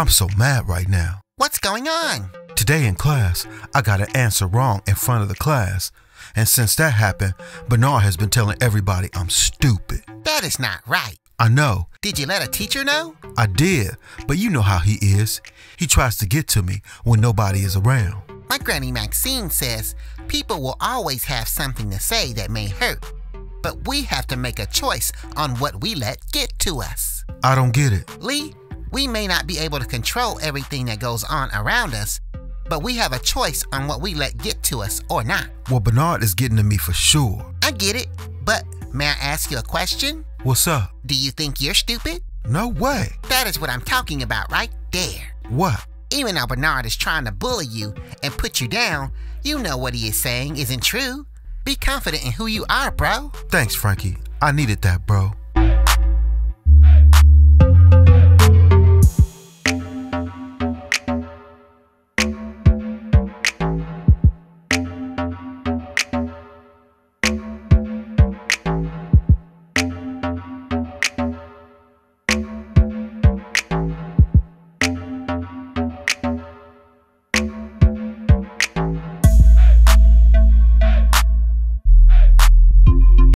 I'm so mad right now. What's going on? Today in class, I got an answer wrong in front of the class. And since that happened, Bernard has been telling everybody I'm stupid. That is not right. I know. Did you let a teacher know? I did, but you know how he is. He tries to get to me when nobody is around. My Granny Maxine says people will always have something to say that may hurt, but we have to make a choice on what we let get to us. I don't get it. Lee, we may not be able to control everything that goes on around us, but we have a choice on what we let get to us or not. Well, Bernard is getting to me for sure. I get it, but may I ask you a question? What's up? Do you think you're stupid? No way. That is what I'm talking about right there. What? Even though Bernard is trying to bully you and put you down, you know what he is saying isn't true. Be confident in who you are, bro. Thanks, Franky. I needed that, bro.